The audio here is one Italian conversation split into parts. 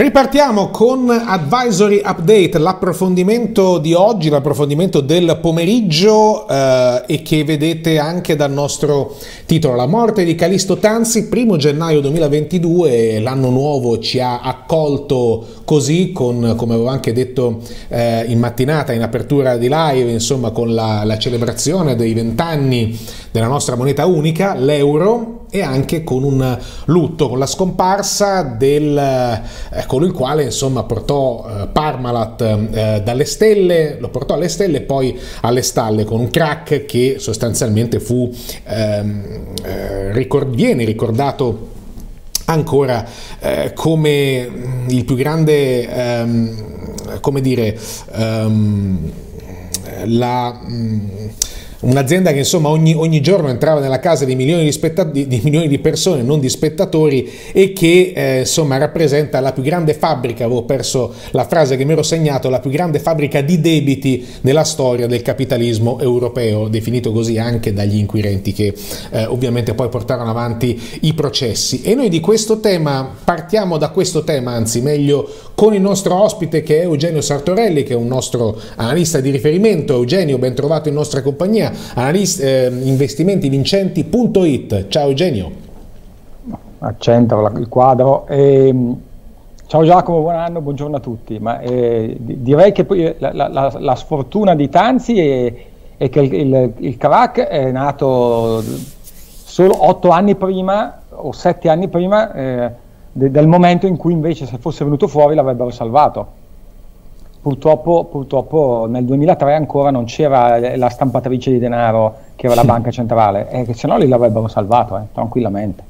Ripartiamo con Advisory Update, l'approfondimento di oggi, l'approfondimento del pomeriggio eh, e che vedete anche dal nostro titolo. La morte di Calisto Tanzi, primo gennaio 2022, l'anno nuovo ci ha accolto così, con, come avevo anche detto eh, in mattinata, in apertura di live, insomma con la, la celebrazione dei vent'anni della nostra moneta unica, l'euro, e anche con un lutto, con la scomparsa del eh, colui il quale insomma portò eh, Parmalat eh, dalle stelle, lo portò alle stelle e poi alle stalle con un crack che sostanzialmente fu, ehm, eh, ricord- viene ricordato ancora eh, come il più grande, ehm, come dire, ehm, la... Mh, mm, un'azienda che insomma ogni, ogni, giorno entrava nella casa di milioni di, di, di, milioni di persone, non di spettatori, e che eh, insomma rappresenta la più grande fabbrica, avevo perso la frase che mi ero segnato, la più grande fabbrica di debiti nella storia del capitalismo europeo, definito così anche dagli inquirenti che eh, ovviamente poi portarono avanti i processi. E noi di questo tema partiamo da questo tema, anzi meglio con il nostro ospite che è Eugenio Sartorelli, che è un nostro analista di riferimento. Eugenio, ben trovato in nostra compagnia analista, eh, investimentivincenti.it. Ciao Eugenio. Accentro il quadro. Eh, ciao Giacomo, buon anno, buongiorno a tutti. Ma, eh, direi che poi la, la, la, sfortuna di Tanzi è, è che il, il, il crack è nato solo otto anni prima o sette anni prima eh, de, del momento in cui invece se fosse venuto fuori l'avrebbero salvato. Purtroppo, purtroppo, nel 2003 ancora non c'era la stampatrice di denaro che era la banca centrale, e eh, se no li l'avrebbero salvato eh, tranquillamente.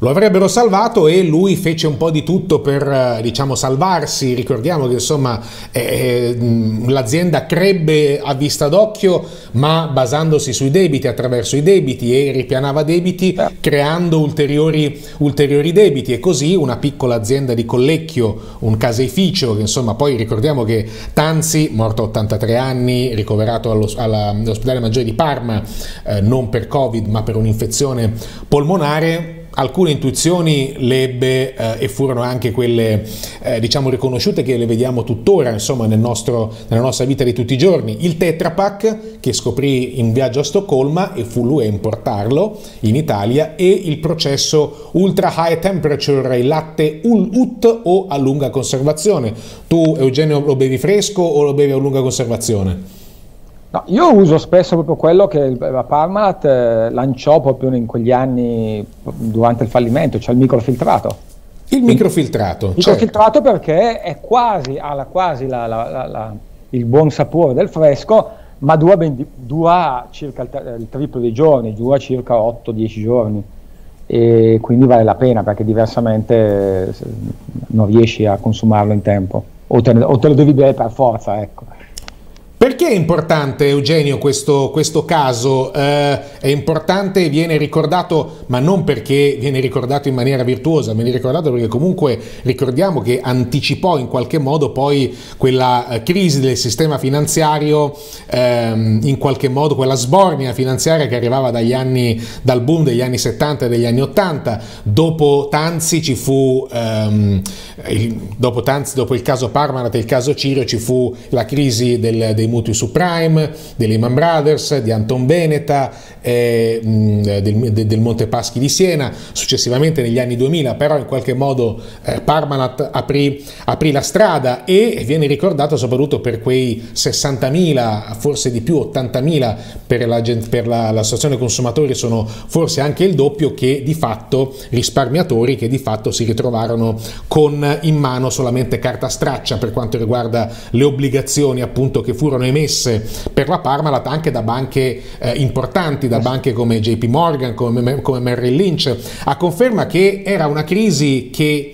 Lo avrebbero salvato e lui fece un po' di tutto per eh, diciamo, salvarsi. Ricordiamo che insomma eh, mm, l'azienda crebbe a vista d'occhio, ma basandosi sui debiti, attraverso i debiti e ripianava debiti, eh. creando ulteriori, ulteriori, debiti. E così una piccola azienda di Collecchio, un caseificio, che insomma poi ricordiamo che Tanzi, morto a 83 anni, ricoverato all'ospedale maggiore di Parma, eh, non per Covid ma per un'infezione polmonare, alcune intuizioni le ebbe eh, e furono anche quelle eh, diciamo riconosciute che le vediamo tuttora insomma nel nostro, nella nostra vita di tutti i giorni il Tetra Pak che scoprì in viaggio a Stoccolma e fu lui a importarlo in Italia e il processo ultra high temperature il latte UT o a lunga conservazione tu Eugenio lo bevi fresco o lo bevi a lunga conservazione? No, io uso spesso proprio quello che la Parmalat eh, lanciò proprio in quegli anni durante il fallimento, cioè il microfiltrato. Il microfiltrato. Il microfiltrato certo. perché è quasi, ha quasi la, la, la, il buon sapore del fresco, ma dura, ben, dura circa il, il, triplo dei giorni, dura circa 8-10 giorni. E quindi vale la pena perché diversamente non riesci a consumarlo in tempo o te, o te lo devi bere per forza. Ecco. Perché è importante, Eugenio, questo, questo caso? Eh, è importante, e viene ricordato, ma non perché viene ricordato in maniera virtuosa, viene ricordato perché comunque ricordiamo che anticipò in qualche modo poi quella eh, crisi del sistema finanziario, ehm, in qualche modo quella sbornia finanziaria che arrivava dagli anni, dal boom degli anni 70 e degli anni 80. Dopo Tanzi ci fu, ehm, il, dopo, Tanzi, dopo il caso Parmalat e il caso Cirio ci fu la crisi del, dei mutui subprime, di Lehman Brothers, di Anton Beneta, eh, del, del Monte Paschi di Siena, successivamente negli anni 2000, però in qualche modo eh, Parmalat aprì, aprì, la strada e viene ricordato soprattutto per quei 60.000, forse di più 80.000 per, la, per la, l'associazione consumatori sono forse anche il doppio che di fatto risparmiatori che di fatto si ritrovarono con in mano solamente carta straccia per quanto riguarda le obbligazioni appunto che furono furono emesse per la Parmalat anche da banche eh, importanti, da banche come JP Morgan, come, come Merrill Lynch, a conferma che era una crisi che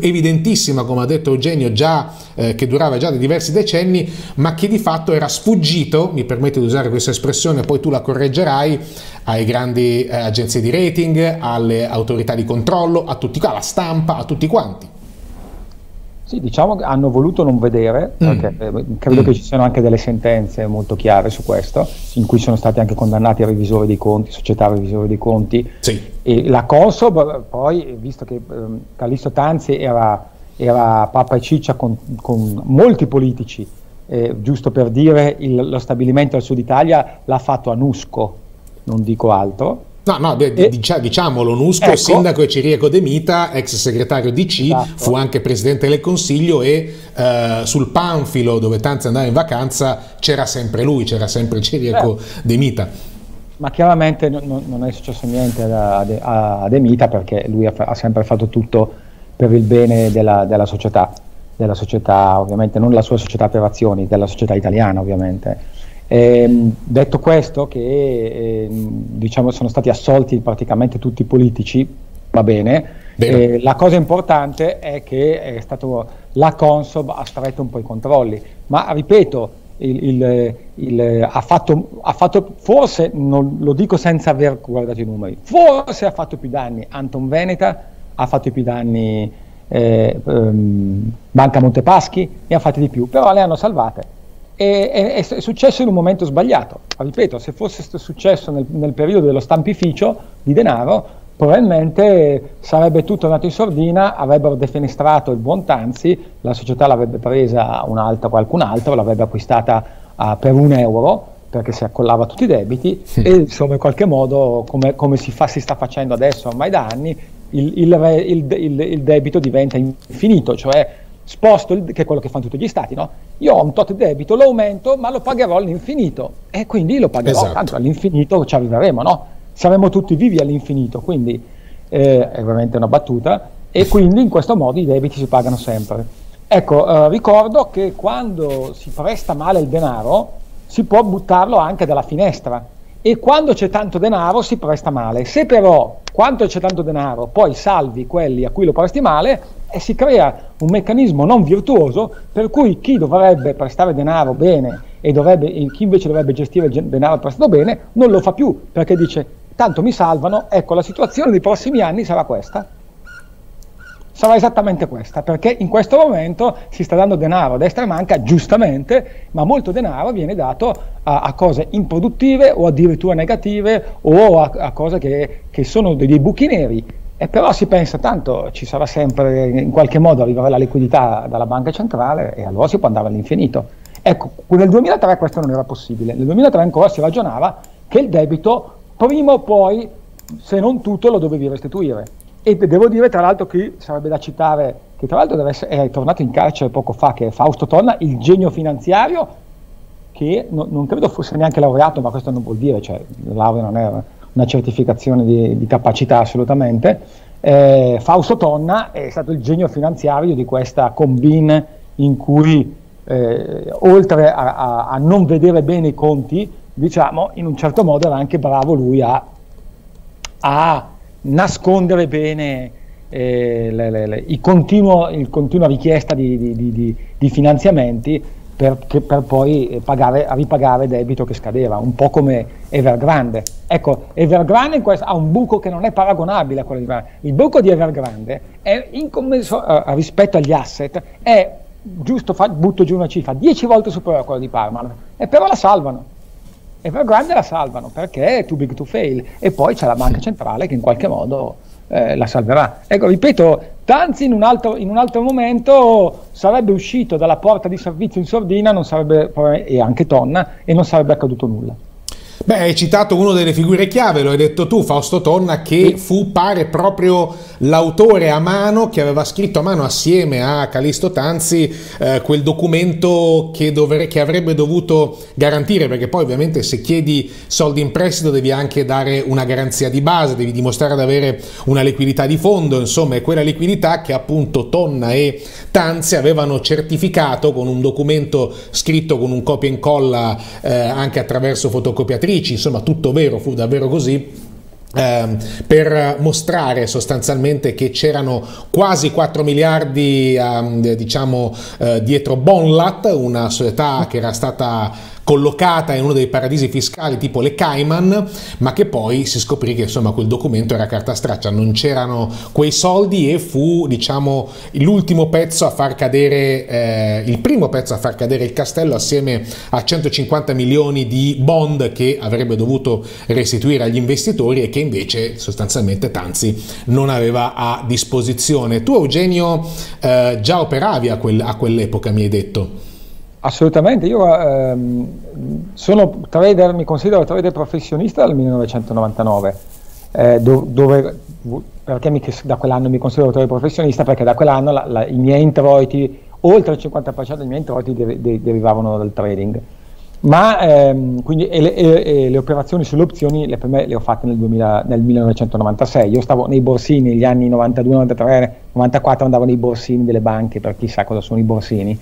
evidentissima, come ha detto Eugenio, già, eh, che durava già da diversi decenni, ma che di fatto era sfuggito, mi permette di usare questa espressione, poi tu la correggerai, ai grandi eh, agenzie di rating, alle autorità di controllo, a tutti, alla stampa, a tutti quanti. Sì, diciamo che hanno voluto non vedere, mm. perché eh, credo mm. che ci siano anche delle sentenze molto chiare su questo, in cui sono stati anche condannati a revisori dei conti, società revisori dei conti. Sì. E la Consob, poi, visto che eh, Callisto Tanzi era, era Papa e Ciccia con, con molti politici, eh, giusto per dire il, lo stabilimento al sud Italia l'ha fatto a Nusco, non dico altro. No, no, de, e, diciamolo, Nusco, ecco, sindaco e Ciriaco De Mita, ex segretario DC, esatto. fu anche presidente del Consiglio e eh, sul Panfilo, dove Tanzi andava in vacanza, c'era sempre lui, c'era sempre Ciriaco certo. De Mita. Ma chiaramente non, non è successo niente a, a, a De Mita perché lui ha, ha sempre fatto tutto per il bene della, della, società, della società, ovviamente non la sua società per azioni, della società italiana ovviamente. E, detto questo, che eh, diciamo sono stati assolti praticamente tutti i politici, va bene. Eh, la cosa importante è che è stato, la Consob ha stretto un po' i controlli, ma ripeto, il, il, il, ha, fatto, ha, fatto, forse, non, lo dico senza aver guardato i numeri, forse ha fatto più danni Anton Veneta ha fatto più danni eh, um, Banca Montepaschi e ha fatti di più, però le hanno salvate. E, è, è, successo in un momento sbagliato. Ripeto, se fosse successo nel, nel periodo dello stampificio di denaro, probabilmente sarebbe tutto andato in sordina, avrebbero defenestrato il buon Tanzi, la società l'avrebbe presa un'altra, qualcun altro, l'avrebbe acquistata uh, per un euro perché si accollava tutti i debiti sì. e insomma in qualche modo come, come si, fa, si, sta facendo adesso ormai da anni il, il, il, il, debito diventa infinito, cioè sposto, il, che è quello che fanno tutti gli stati, no? io ho un tot debito, lo aumento ma lo pagherò all'infinito e quindi lo pagherò, esatto. tanto all'infinito ci arriveremo, no? saremo tutti vivi all'infinito, quindi eh, è ovviamente una battuta e quindi in questo modo i debiti si pagano sempre. Ecco, eh, ricordo che quando si presta male il denaro si può buttarlo anche dalla finestra, e quando c'è tanto denaro si presta male. Se però quando c'è tanto denaro poi salvi quelli a cui lo presti male e si crea un meccanismo non virtuoso per cui chi dovrebbe prestare denaro bene e, dovrebbe, chi invece dovrebbe gestire il denaro prestato bene non lo fa più perché dice tanto mi salvano, ecco la situazione dei prossimi anni sarà questa sarà esattamente questa, perché in questo momento si sta dando denaro a destra e manca, giustamente, ma molto denaro viene dato a, a cose improduttive o addirittura negative o a, a cose che, che sono dei buchi neri. E però si pensa tanto ci sarà sempre, in qualche modo arriverà la liquidità dalla banca centrale e allora si può andare all'infinito. Ecco, nel 2003 questo non era possibile, nel 2003 ancora si ragionava che il debito prima o poi, se non tutto, lo dovevi restituire e devo dire tra l'altro che sarebbe da citare, che tra l'altro essere, è tornato in carcere poco fa, che è Fausto Tonna, il genio finanziario, che no, non credo fosse neanche laureato, ma questo non vuol dire, cioè la laurea non è una certificazione di, di capacità assolutamente. Eh, Fausto Tonna è stato il genio finanziario di questa combine in cui eh, oltre a, a, a, non vedere bene i conti, diciamo, in un certo modo era anche bravo lui a, a nascondere bene eh, le, le, le, il continuo, il continua richiesta di, di, di, di finanziamenti per, per, poi pagare, ripagare debito che scadeva, un po' come Evergrande. Ecco, Evergrande ha un buco che non è paragonabile a quello di Evergrande. Il buco di Evergrande è uh, rispetto agli asset, è giusto, fa, butto giù una cifra, 10 volte superiore a quello di Parma, e però la salvano Evergrande la salvano perché è too big to fail e poi c'è la banca centrale che in qualche modo eh, la salverà. Ecco, ripeto, Tanzi in un, altro, in un, altro, momento sarebbe uscito dalla porta di servizio in sordina sarebbe, e anche Tonna e non sarebbe accaduto nulla. Beh, hai citato uno delle figure chiave, lo hai detto tu, Fausto Tonna, che fu pare proprio l'autore a mano, che aveva scritto a mano assieme a Calisto Tanzi eh, quel documento che, dovre- che, avrebbe dovuto garantire, perché poi ovviamente se chiedi soldi in prestito devi anche dare una garanzia di base, devi dimostrare di avere una liquidità di fondo, insomma è quella liquidità che appunto Tonna e Tanzi avevano certificato con un documento scritto con un copia e incolla eh, anche attraverso fotocopiatrice attrici, insomma tutto vero, fu davvero così. Eh, per mostrare sostanzialmente che c'erano quasi 4 miliardi eh, diciamo eh, dietro Bonlat, una società che era stata collocata in uno dei paradisi fiscali tipo le Cayman, ma che poi si scoprì che insomma quel documento era carta straccia, non c'erano quei soldi e fu diciamo l'ultimo pezzo a far cadere, eh, il primo pezzo a far cadere il castello assieme a 150 milioni di bond che avrebbe dovuto restituire agli investitori e che invece sostanzialmente Tanzi non aveva a disposizione. Tu Eugenio eh, già operavi a, quel, a quell'epoca, mi hai detto. Assolutamente, io ehm, sono trader, mi considero trader professionista dal 1999, eh, do, dove, perché mi, da quell'anno mi considero trader professionista? Perché da quell'anno la, la, i miei introiti, oltre il 50% dei miei introiti de, de, derivavano dal trading. Ma ehm, quindi e le, e, e le, operazioni sulle opzioni le, per me le ho fatte nel, 2000, nel 1996. Io stavo nei borsini negli anni 92, 93, 94 andavo nei borsini delle banche, per chi sa cosa sono i borsini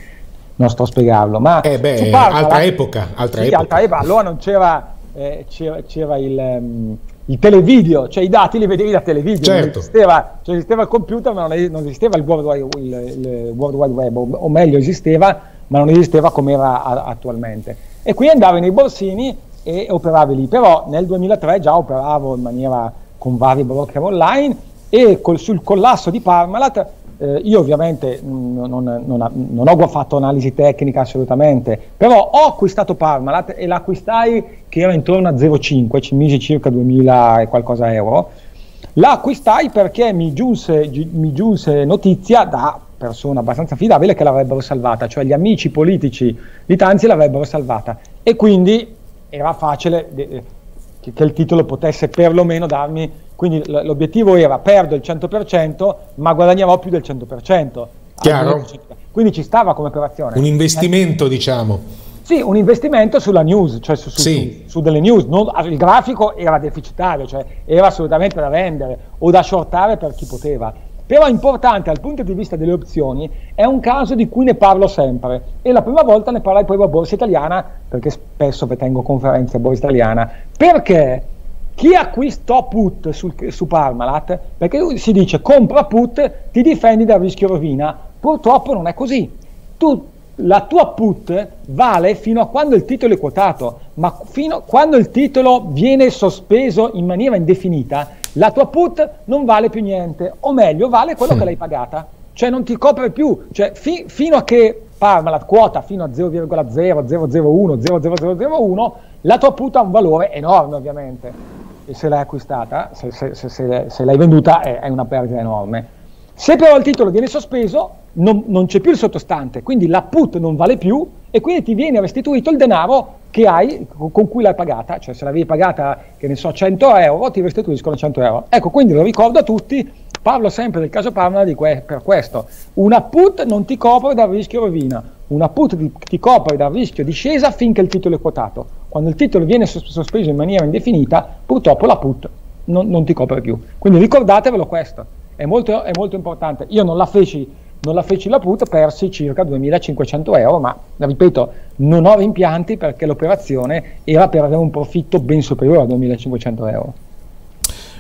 non sto a spiegarlo. Ma eh beh, Parma, altra epoca, altra sì, epoca. Altra epoca. Allora non c'era, eh, c'era, c'era il, um, il, televideo, cioè i dati li vedevi da televideo, certo. non, esisteva, cioè esisteva il computer ma non, non esisteva il World, Wide, il, il World Wide Web, o, o, meglio esisteva ma non esisteva come era a, attualmente. E qui andavi nei borsini e operavi lì, però nel 2003 già operavo in maniera con vari broker online e col, sul collasso di Parmalat eh, io ovviamente non, non, non, non, ho fatto analisi tecnica assolutamente, però ho acquistato Parmalat e l'acquistai che era intorno a 0,5, ci misi circa 2000 e qualcosa euro. L'acquistai perché mi giunse, mi giunse notizia da persona abbastanza affidabile che l'avrebbero salvata, cioè gli amici politici di Tanzi l'avrebbero salvata e quindi era facile che, che il titolo potesse perlomeno darmi quindi l'obiettivo era perdo il 100% ma guadagnavo più del 100%. Chiaro. Quindi ci stava come operazione. Un investimento eh. diciamo. Sì, un investimento sulla news, cioè su, su, sì. su, su delle news. Non, il grafico era deficitario, cioè era assolutamente da vendere o da shortare per chi poteva. Però importante dal punto di vista delle opzioni è un caso di cui ne parlo sempre. E la prima volta ne parlai poi a Borsa Italiana perché spesso tengo conferenze a Borsa Italiana. Perché chi acquista put sul, su Parmalat, perché si dice compra put, ti difendi dal rischio rovina, purtroppo non è così. Tu, la tua put vale fino a quando il titolo è quotato, ma fino a quando il titolo viene sospeso in maniera indefinita, la tua put non vale più niente, o meglio, vale quello che l'hai pagata, cioè non ti copre più, cioè fi, fino a che Parmalat quota fino a 0,0, 0,01, la tua put ha un valore enorme ovviamente. E se l'hai acquistata, se, se, se, se l'hai venduta è, è, una perdita enorme. Se però il titolo viene sospeso, non, non, c'è più il sottostante, quindi la put non vale più e quindi ti viene restituito il denaro che hai, con cui l'hai pagata, cioè se l'avevi pagata, che ne so, 100 euro, ti restituiscono 100 euro. Ecco, quindi lo ricordo a tutti, parlo sempre del caso Parma que- per questo. Una put non ti copre dal rischio rovina, una put ti, ti copre dal rischio discesa finché il titolo è quotato. Quando il titolo viene sospeso in maniera indefinita, purtroppo la put non, non ti copre più. Quindi ricordatevelo questo, è molto, è molto importante. Io non la feci non la feci la put, persi circa 2500 euro, ma ripeto, non ho rimpianti perché l'operazione era per avere un profitto ben superiore a 2500 euro.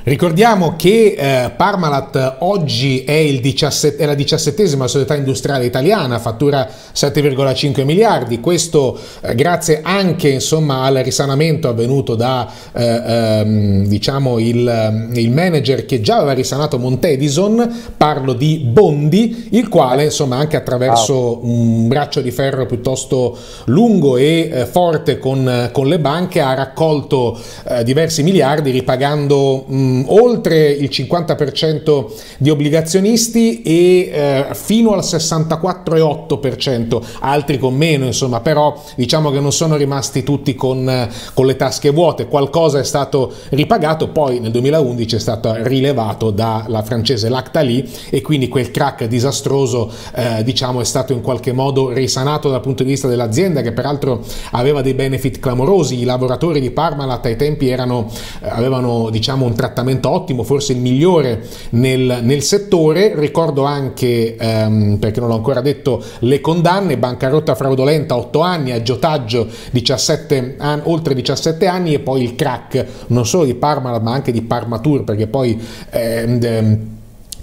Ricordiamo che eh, Parmalat oggi è, 17, è, la diciassettesima società industriale italiana, fattura 7,5 miliardi, questo eh, grazie anche insomma, al risanamento avvenuto da eh, ehm, diciamo il, il, manager che già aveva risanato Montedison, parlo di Bondi, il quale insomma anche attraverso un braccio di ferro piuttosto lungo e eh, forte con, con, le banche ha raccolto eh, diversi miliardi ripagando mh, oltre il 50% di obbligazionisti e eh, fino al 64,8%, altri con meno, insomma, però diciamo che non sono rimasti tutti con, con le tasche vuote, qualcosa è stato ripagato, poi nel 2011 è stato rilevato dalla francese Lactalis e quindi quel crack disastroso eh, diciamo è stato in qualche modo risanato dal punto di vista dell'azienda che peraltro aveva dei benefit clamorosi, i lavoratori di Parmalat ai tempi erano, eh, avevano diciamo un trattamento trattamento ottimo, forse il migliore nel, nel settore. Ricordo anche, ehm, perché non l'ho ancora detto, le condanne, bancarotta fraudolenta 8 anni, aggiotaggio 17 an- oltre 17 anni e poi il crack non solo di Parma ma anche di Parmatur perché poi ehm,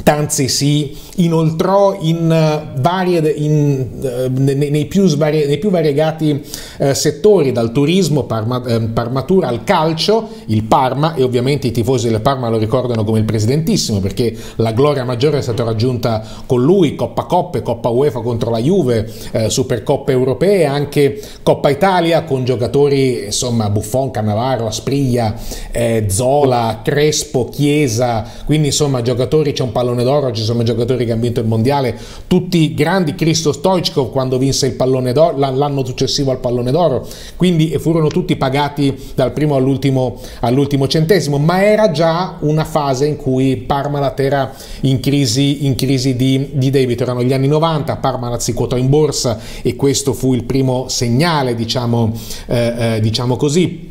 Tanzi si inoltrò in eh, varie, in, eh, nei, più svari, nei, più variegati eh, settori, dal turismo, Parma, eh, Parmatura al calcio, il Parma e ovviamente i tifosi del Parma lo ricordano come il presidentissimo perché la gloria maggiore è stata raggiunta con lui, Coppa Coppe, Coppa UEFA contro la Juve, eh, Supercoppe europee, anche Coppa Italia con giocatori insomma Buffon, Cannavaro, Aspriglia, eh, Zola, Crespo, Chiesa, quindi insomma giocatori c'è un pallone pallone d'oro, ci sono giocatori che hanno vinto il mondiale, tutti grandi, Cristo Stoichkov quando vinse il pallone d'oro, l'anno successivo al pallone d'oro, quindi furono tutti pagati dal primo all'ultimo, all'ultimo centesimo, ma era già una fase in cui Parmalat era in crisi, in crisi di, di debito, erano gli anni 90, Parmalat si quotò in borsa e questo fu il primo segnale, diciamo, eh, eh, diciamo così.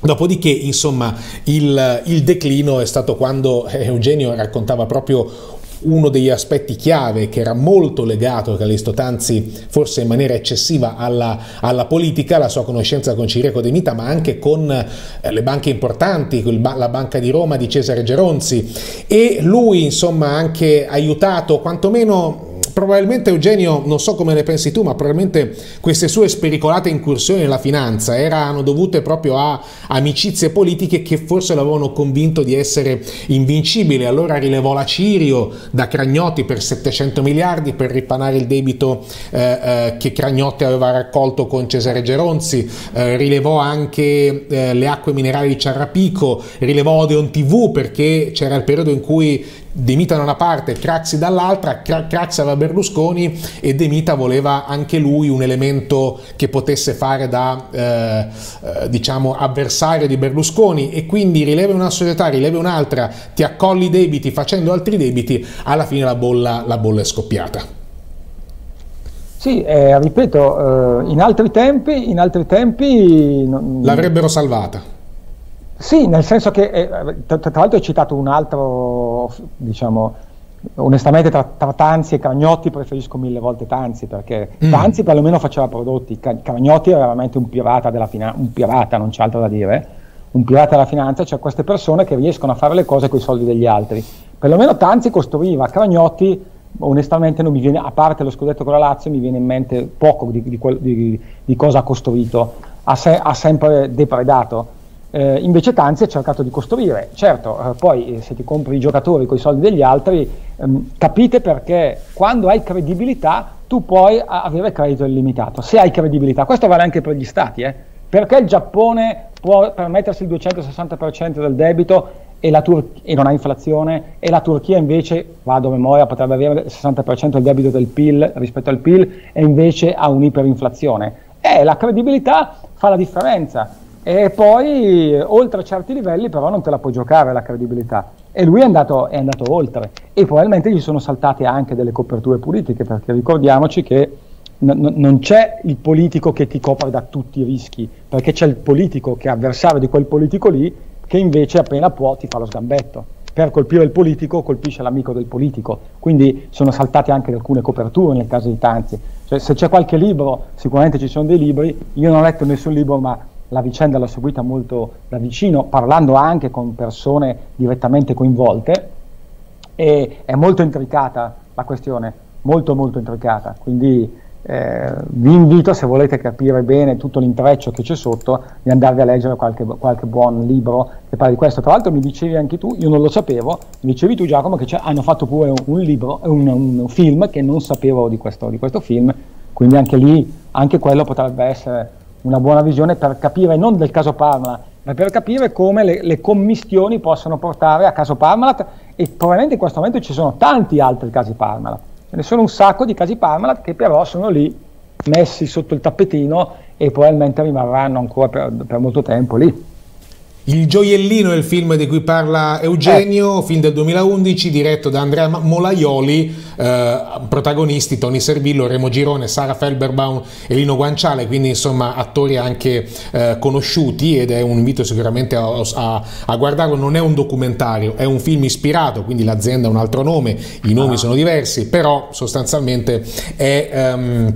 Dopodiché, insomma, il, il, declino è stato quando Eugenio raccontava proprio uno degli aspetti chiave che era molto legato Callisto Tanzi, forse in maniera eccessiva alla, alla politica, la sua conoscenza con Ciriaco De Mita, ma anche con eh, le banche importanti, la Banca di Roma di Cesare Geronzi. E lui, insomma, anche aiutato, quantomeno probabilmente Eugenio, non so come ne pensi tu, ma probabilmente queste sue spericolate incursioni nella finanza erano dovute proprio a amicizie politiche che forse l'avevano convinto di essere invincibile. Allora rilevò la Cirio da Cragnotti per 700 miliardi per ripanare il debito eh, eh, che Cragnotti aveva raccolto con Cesare Geronzi, eh, rilevò anche eh, le acque minerali di Ciarrapico, rilevò Odeon TV perché c'era il periodo in cui De Mita da una parte, Craxi dall'altra, Craxi aveva Berlusconi e De Mita voleva anche lui un elemento che potesse fare da eh, eh, diciamo avversario di Berlusconi e quindi rileva una società, rileva un'altra, ti accolli i debiti facendo altri debiti, alla fine la bolla, la bolla è scoppiata. Sì, eh, ripeto, eh, in altri tempi, in altri tempi l'avrebbero salvata. Sì, nel senso che, eh, tra, tra, l'altro hai citato un altro, diciamo, onestamente tra, tra, Tanzi e Cragnotti preferisco mille volte Tanzi perché mm. Tanzi perlomeno faceva prodotti, Cragnotti era veramente un pirata della finanza, un pirata, non c'è altro da dire, un pirata della finanza, cioè queste persone che riescono a fare le cose con i soldi degli altri. Perlomeno Tanzi costruiva, Cragnotti onestamente non mi viene, a parte lo scudetto con la Lazio, mi viene in mente poco di, di, di, di cosa ha costruito, ha, se, ha sempre depredato eh, invece Tanzi ha cercato di costruire. Certo, eh, poi eh, se ti compri i giocatori con i soldi degli altri, ehm, capite perché quando hai credibilità tu puoi avere credito illimitato. Se hai credibilità, questo vale anche per gli stati, eh? perché il Giappone può permettersi il 260% del debito e, Tur- e, non ha inflazione e la Turchia invece, vado a memoria, potrebbe avere il 60% del debito del PIL rispetto al PIL e invece ha un'iperinflazione. Eh, la credibilità fa la differenza e poi oltre a certi livelli però non te la puoi giocare la credibilità. E lui è andato, è andato oltre e probabilmente gli sono saltate anche delle coperture politiche perché ricordiamoci che n- non c'è il politico che ti copre da tutti i rischi, perché c'è il politico che è avversario di quel politico lì che invece appena può ti fa lo sgambetto. Per colpire il politico colpisce l'amico del politico, quindi sono saltate anche alcune coperture nel caso di Tanzi. Cioè, se c'è qualche libro, sicuramente ci sono dei libri, io non ho letto nessun libro, ma la vicenda l'ho seguita molto da vicino, parlando anche con persone direttamente coinvolte. E è molto intricata la questione, molto molto intricata, quindi eh, vi invito se volete capire bene tutto l'intreccio che c'è sotto di andarvi a leggere qualche, qualche, buon libro che parla di questo. Tra l'altro mi dicevi anche tu, io non lo sapevo, mi dicevi tu Giacomo che hanno fatto pure un, un libro, un, un, film che non sapevo di questo, di questo film, quindi anche lì, anche quello potrebbe essere una buona visione per capire non del caso Parmalat, ma per capire come le, le, commistioni possono portare a caso Parmalat e probabilmente in questo momento ci sono tanti altri casi Parmalat. Ce ne sono un sacco di casi Parmalat che però sono lì messi sotto il tappetino e probabilmente rimarranno ancora per, per molto tempo lì. Il gioiellino è il film di cui parla Eugenio, eh. film del 2011, diretto da Andrea Molaioli, eh, protagonisti Tony Servillo, Remo Girone, Sara Felberbaum e Lino Guanciale, quindi insomma attori anche eh, conosciuti ed è un invito sicuramente a, a, a, guardarlo, non è un documentario, è un film ispirato, quindi l'azienda ha un altro nome, i nomi ah. sono diversi, però sostanzialmente è... Um,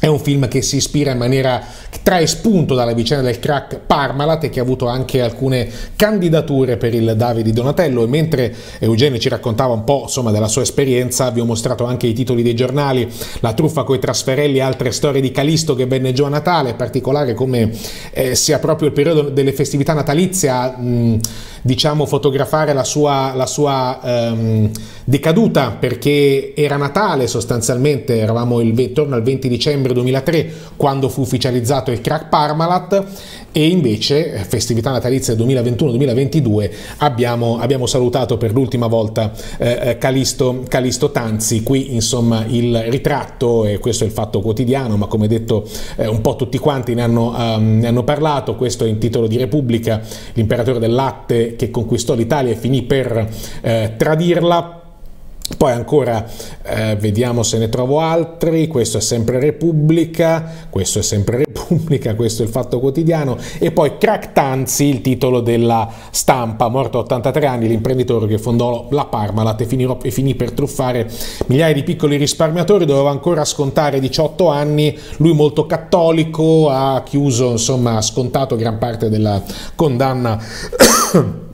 È un film che si ispira in maniera, che trae spunto dalla vicenda del crack Parmalat e che ha avuto anche alcune candidature per il Davide Donatello. E mentre Eugenio ci raccontava un po' insomma, della sua esperienza vi ho mostrato anche i titoli dei giornali, la truffa coi trasferelli e altre storie di Calisto che venne giù a Natale, in particolare come eh, sia proprio il periodo delle festività natalizie a mh, diciamo fotografare la sua, la sua ehm, decaduta perché era Natale sostanzialmente, eravamo il, intorno al 20 dicembre 2003 quando fu ufficializzato il crack Parmalat e invece eh, festività natalizia 2021-2022 abbiamo, abbiamo, salutato per l'ultima volta eh, eh, Calisto, Calisto, Tanzi, qui insomma il ritratto e questo è il fatto quotidiano ma come detto eh, un po' tutti quanti ne hanno, um, ne hanno parlato, questo è in titolo di Repubblica, l'imperatore del latte che conquistò l'Italia e finì per eh, tradirla poi ancora eh, vediamo se ne trovo altri, questo è sempre Repubblica, questo è sempre Repubblica, questo è il Fatto Quotidiano. E poi Crack Tanzi, il titolo della stampa, morto a 83 anni, l'imprenditore che fondò la Parmalat e finì, e finì per truffare migliaia di piccoli risparmiatori, doveva ancora scontare 18 anni, lui molto cattolico ha chiuso, insomma ha scontato gran parte della condanna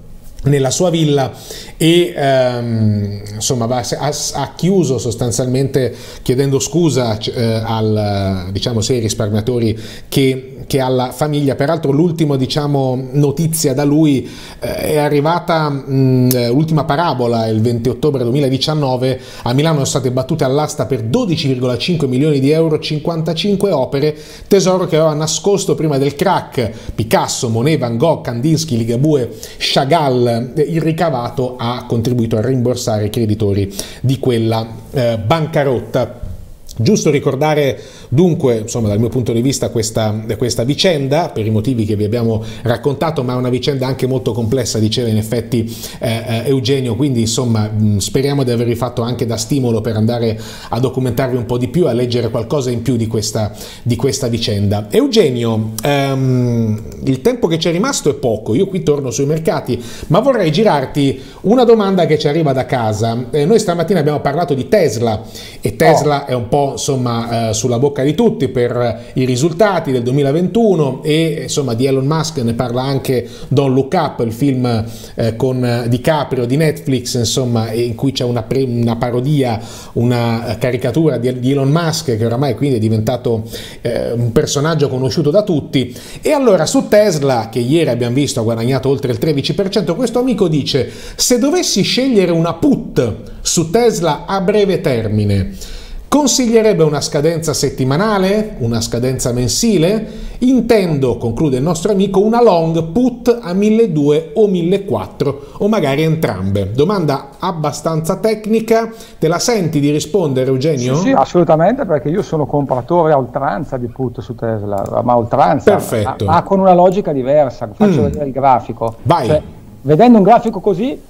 nella sua villa e ehm, insomma ha, ha, chiuso sostanzialmente chiedendo scusa eh, al, diciamo, ai risparmiatori che che alla famiglia. Peraltro l'ultima diciamo, notizia da lui eh, è arrivata, l'ultima parabola, il 20 ottobre 2019, a Milano sono state battute all'asta per 12,5 milioni di euro 55 opere, tesoro che aveva nascosto prima del crack Picasso, Monet, Van Gogh, Kandinsky, Ligabue, Chagall. Il ricavato ha contribuito a rimborsare i creditori di quella eh, bancarotta. Giusto ricordare dunque, insomma, dal mio punto di vista questa, questa, vicenda, per i motivi che vi abbiamo raccontato, ma è una vicenda anche molto complessa, diceva in effetti eh, eh Eugenio, quindi insomma speriamo di avervi fatto anche da stimolo per andare a documentarvi un po' di più, a leggere qualcosa in più di questa, di questa vicenda. Eugenio, ehm, il tempo che ci è rimasto è poco, io qui torno sui mercati, ma vorrei girarti una domanda che ci arriva da casa. Eh, noi stamattina abbiamo parlato di Tesla e Tesla oh. è un po' insomma, eh, sulla bocca di tutti per i risultati del 2021 e insomma di Elon Musk ne parla anche Don't Look Up, il film eh, con DiCaprio di Netflix, insomma, in cui c'è una, una parodia, una caricatura di, di, Elon Musk che oramai quindi è diventato eh, un personaggio conosciuto da tutti. E allora su Tesla, che ieri abbiamo visto ha guadagnato oltre il 13%, questo amico dice se dovessi scegliere una put su Tesla a breve termine, Consiglierebbe una scadenza settimanale, una scadenza mensile? Intendo, conclude il nostro amico, una long put a 1200 o 1400 o magari entrambe. Domanda abbastanza tecnica, te la senti di rispondere Eugenio? Sì, sì assolutamente perché io sono compratore a oltranza di put su Tesla, ma a oltranza, Perfetto. Ma, ma con una logica diversa, faccio mm. vedere il grafico. Vai. Cioè, vedendo un grafico così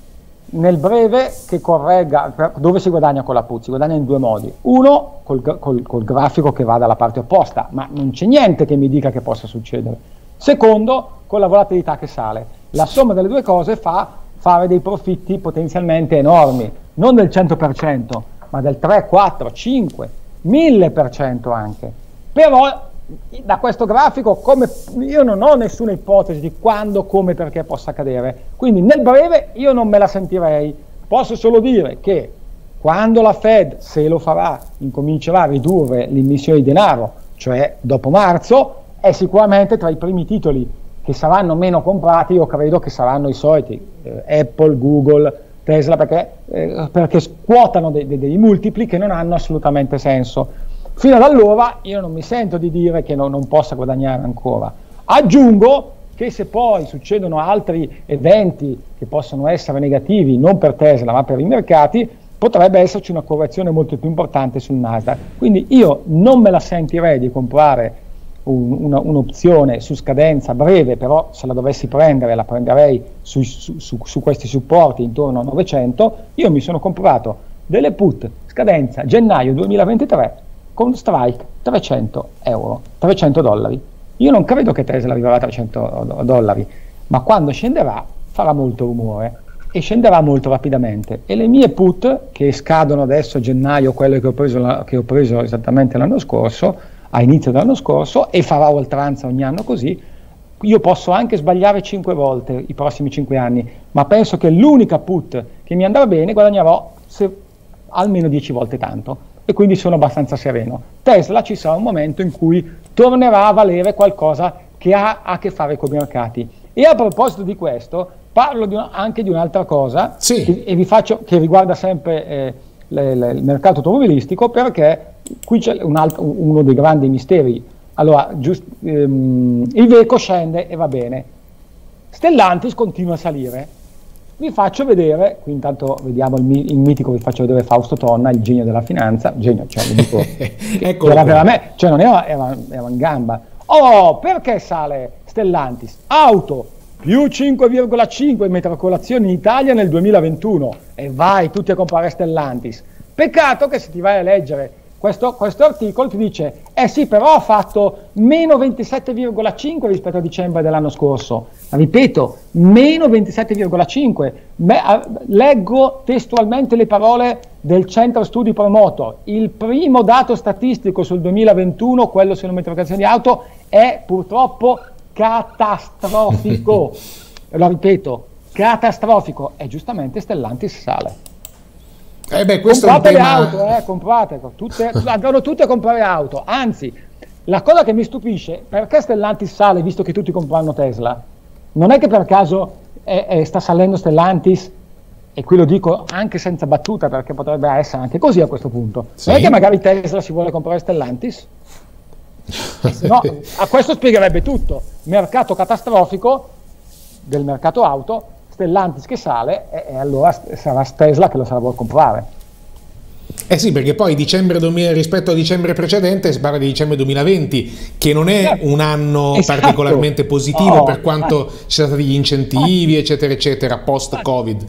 nel breve che corregga, dove si guadagna con la put? Si guadagna in due modi. Uno, col, col, col, grafico che va dalla parte opposta, ma non c'è niente che mi dica che possa succedere. Secondo, con la volatilità che sale. La somma delle due cose fa fare dei profitti potenzialmente enormi, non del 100%, ma del 3, 4, 5, 1000% anche. Però da questo grafico come, io non ho nessuna ipotesi di quando, come, perché possa accadere. Quindi nel breve io non me la sentirei. Posso solo dire che quando la Fed, se lo farà, incomincerà a ridurre l'immissione di denaro, cioè dopo marzo, è sicuramente tra i primi titoli che saranno meno comprati, io credo che saranno i soliti, eh, Apple, Google, Tesla, perché, eh, perché scuotano dei, dei, dei multipli che non hanno assolutamente senso. Fino ad allora io non mi sento di dire che no, non possa guadagnare ancora. Aggiungo che se poi succedono altri eventi che possono essere negativi, non per Tesla ma per i mercati, potrebbe esserci una correzione molto più importante sul Nasdaq. Quindi io non me la sentirei di comprare un, una, un'opzione su scadenza breve, però se la dovessi prendere la prenderei su, su, su, su questi supporti intorno a 900. Io mi sono comprato delle put scadenza gennaio 2023 con strike 300 euro, 300 dollari. Io non credo che Tesla arriverà a 300 dollari, ma quando scenderà farà molto rumore e scenderà molto rapidamente. E le mie put, che scadono adesso a gennaio, quelle che ho preso, la, che ho preso esattamente l'anno scorso, a inizio dell'anno scorso e farà oltranza ogni anno così, io posso anche sbagliare 5 volte i prossimi 5 anni, ma penso che l'unica put che mi andrà bene guadagnerò se, almeno 10 volte tanto e quindi sono abbastanza sereno. Tesla ci sarà un momento in cui tornerà a valere qualcosa che ha a che fare con i mercati. E a proposito di questo, parlo di una, anche di un'altra cosa sì. che, e vi faccio, che riguarda sempre eh, le, le, il mercato automobilistico perché qui c'è un altro, uno dei grandi misteri. Allora, giust, ehm, il Veco scende e va bene. Stellantis continua a salire. Vi faccio vedere, qui intanto vediamo il, il mitico, vi faccio vedere Fausto Tonna, il genio della finanza, genio, cioè, dico, era veramente, cioè non era, era, era in gamba. Oh, perché sale Stellantis? Auto, più 5,5 in matricolazione in Italia nel 2021 e vai tutti a comprare Stellantis. Peccato che se ti vai a leggere questo, questo, articolo ti dice, eh sì, però ha fatto meno 27,5 rispetto a dicembre dell'anno scorso. Ripeto, meno 27,5. leggo testualmente le parole del Centro Studi Promoto. Il primo dato statistico sul 2021, quello sull'immatricolazione di auto, è purtroppo catastrofico. Lo ripeto, catastrofico. E giustamente Stellantis sale. Eh beh, comprate tema... le auto, eh, comprate, tutte, andranno tutte a comprare auto. Anzi, la cosa che mi stupisce, perché Stellantis sale visto che tutti comprano Tesla? Non è che per caso è, è, sta salendo Stellantis, e qui lo dico anche senza battuta perché potrebbe essere anche così a questo punto. Sì. Non è che magari Tesla si vuole comprare Stellantis? no, a questo spiegherebbe tutto. Mercato catastrofico del mercato auto, Stellantis che sale e, e allora sarà Tesla che lo sarà vuole comprare. Eh sì, perché poi dicembre 2000, rispetto a dicembre precedente si parla di dicembre 2020, che non è certo. un anno esatto. particolarmente positivo oh, per quanto ci siano stati gli incentivi, eccetera, eccetera, post-Covid.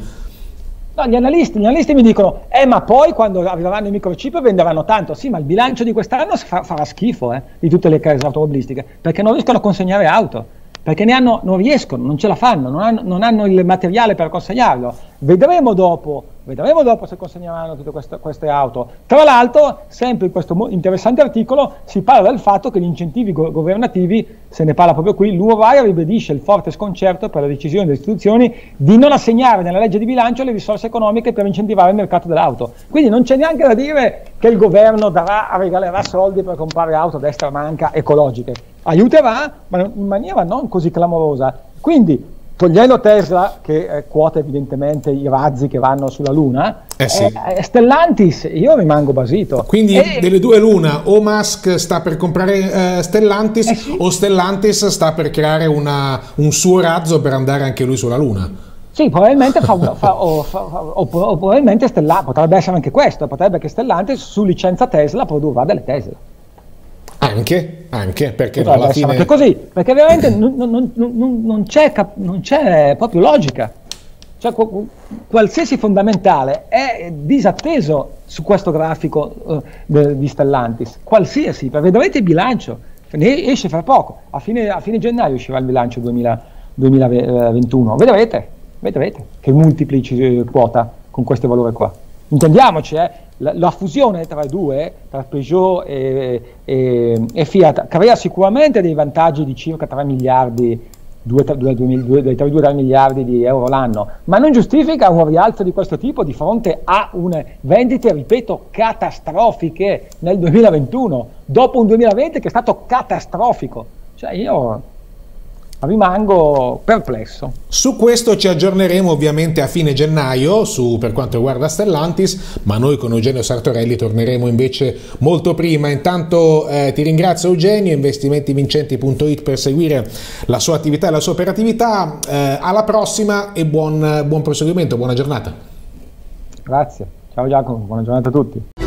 No, gli, analisti, gli analisti, mi dicono, eh ma poi quando arriveranno i microchip venderanno tanto. Sì, ma il bilancio di quest'anno farà schifo eh, di tutte le case automobilistiche, perché non riescono a consegnare auto perché hanno, non riescono, non ce la fanno, non hanno, non hanno, il materiale per consegnarlo. Vedremo dopo, vedremo dopo se consegneranno tutte queste, queste, auto. Tra l'altro, sempre in questo interessante articolo si parla del fatto che gli incentivi go- governativi, se ne parla proprio qui, l'URAI ribadisce il forte sconcerto per la decisione delle istituzioni di non assegnare nella legge di bilancio le risorse economiche per incentivare il mercato dell'auto. Quindi non c'è neanche da dire che il governo darà, regalerà soldi per comprare auto a destra manca ecologiche aiuterà, ma in maniera non così clamorosa. Quindi, togliendo Tesla, che eh, quota evidentemente i razzi che vanno sulla Luna, eh sì. eh, Stellantis, io rimango basito. Quindi e... delle due l'una, o Musk sta per comprare eh, Stellantis, eh sì. o Stellantis sta per creare una, un suo razzo per andare anche lui sulla Luna. Sì, probabilmente, fa, fa, o, fa, o, o, probabilmente Stellantis, potrebbe essere anche questo, potrebbe che Stellantis su licenza Tesla produrrà delle Tesla. Anche, anche perché no, alla fine... Così, perché veramente non, non, non, non, c'è cap- non c'è proprio logica. Cioè, qualsiasi fondamentale è disatteso su questo grafico de, di Stellantis, qualsiasi, perché vedrete il bilancio, ne esce fra poco, a fine, a fine gennaio uscirà il bilancio 2000, 2021, vedrete, vedrete che multiplici eh, quota con questo valore qua. Intendiamoci, eh, la, la, fusione tra i due, tra Peugeot e, e, e, Fiat, crea sicuramente dei vantaggi di circa 3 miliardi, 2, 2, 2, 2, 3 miliardi di euro l'anno, ma non giustifica un rialzo di questo tipo di fronte a vendite, ripeto, catastrofiche nel 2021, dopo un 2020 che è stato catastrofico. Cioè io rimango perplesso. Su questo ci aggiorneremo ovviamente a fine gennaio su, per quanto riguarda Stellantis, ma noi con Eugenio Sartorelli torneremo invece molto prima. Intanto eh, ti ringrazio Eugenio, investimentivincenti.it per seguire la sua attività e la sua operatività. Eh, alla prossima e buon, buon proseguimento, buona giornata. Grazie, ciao Giacomo, buona giornata a tutti.